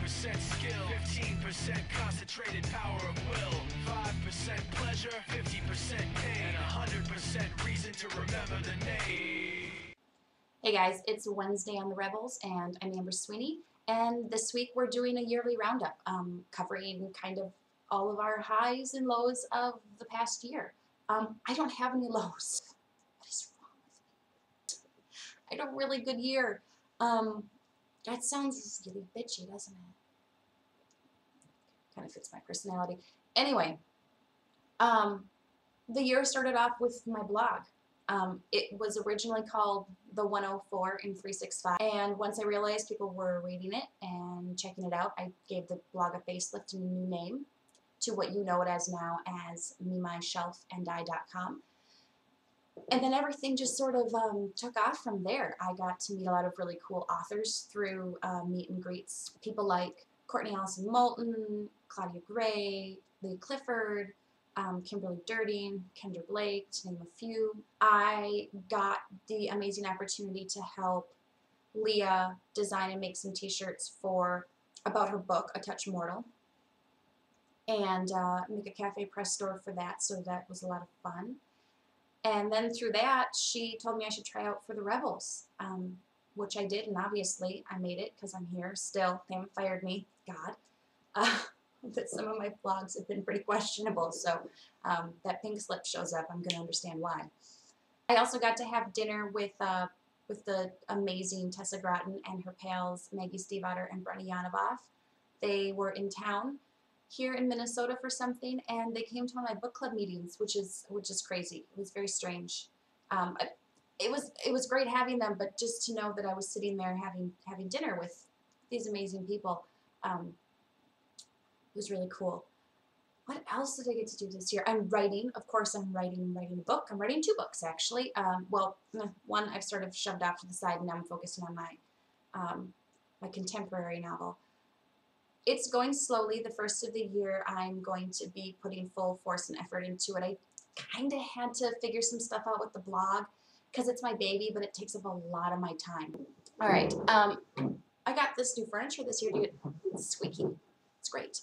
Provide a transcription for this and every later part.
90% skill, 15% concentrated power of will, 5% pleasure, 50% pain, and 100% reason to remember the name. Hey guys, it's Wednesday on the Rebels, and I'm Amber Sweeney. And this week we're doing a yearly roundup, um, covering kind of all of our highs and lows of the past year. Um, I don't have any lows. What is wrong with me? I had a really good year. Um, that sounds really bitchy, doesn't it? Kind of fits my personality. Anyway, um, the year started off with my blog. Um, it was originally called The 104 in 365, and once I realized people were reading it and checking it out, I gave the blog a facelift and a new name to what you know it as now as me, myself, and then everything just sort of um, took off from there. I got to meet a lot of really cool authors through uh, meet and greets. People like Courtney Allison Moulton, Claudia Gray, Leah Clifford, um, Kimberly Derting, Kendare Blake, to name a few. I got the amazing opportunity to help Leah design and make some t-shirts for about her book, A Touch Mortal, and uh, make a cafe press store for that, so that was a lot of fun. And then through that, she told me I should try out for the Rebels, um, which I did, and obviously I made it because I'm here still. They haven't fired me, God. Uh, but some of my vlogs have been pretty questionable, so um, that pink slip shows up. I'm going to understand why. I also got to have dinner with uh, with the amazing Tessa Gratton and her pals Maggie Stiefvater and Brenna Yovanoff. They were in town here in Minnesota for something, and they came to one of my book club meetings, which is which is crazy. It was very strange. Um, it was it was great having them, but just to know that I was sitting there having having dinner with these amazing people um, was really cool. What else did I get to do this year? I'm writing, of course. I'm writing writing a book. I'm writing two books actually. Um, well, one I've sort of shoved off to the side, and now I'm focusing on my um, my contemporary novel it's going slowly. The first of the year, I'm going to be putting full force and effort into it. I kind of had to figure some stuff out with the blog because it's my baby, but it takes up a lot of my time. All right, um, I got this new furniture this year, dude. It's squeaky. It's great.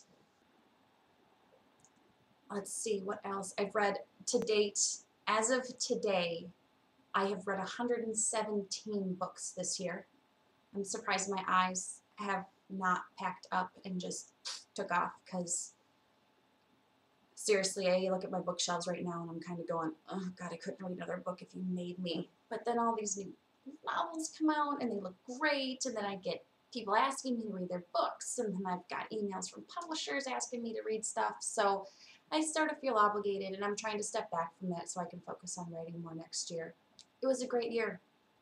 Let's see what else I've read to date. As of today, I have read 117 books this year. I'm surprised my eyes have not packed up and just took off because seriously, I look at my bookshelves right now and I'm kind of going, oh God, I couldn't read another book if you made me. But then all these new novels come out and they look great and then I get people asking me to read their books and then I've got emails from publishers asking me to read stuff. So I start to feel obligated and I'm trying to step back from that so I can focus on writing more next year. It was a great year.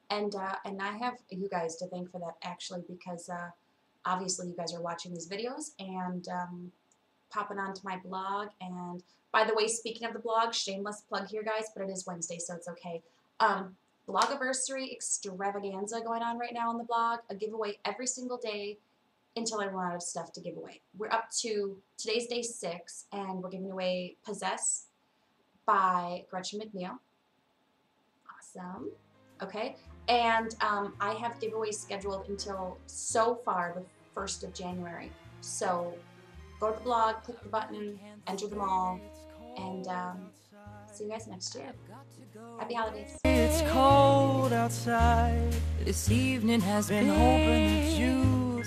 And, uh, and I have you guys to thank for that actually because uh, obviously you guys are watching these videos and um, popping onto my blog. And by the way, speaking of the blog, shameless plug here, guys, but it is Wednesday, so it's okay. Um, Blogiversary extravaganza going on right now on the blog. A giveaway every single day until I run out of stuff to give away. We're up to, today's day six, and we're giving away Possess by Gretchen McNeil. Awesome. Okay. And um, I have giveaways scheduled until so far the 1st of January. So go to the blog, click the button, enter them all, and um, see you guys next year. Happy holidays. It's cold outside. This evening has been hoping that you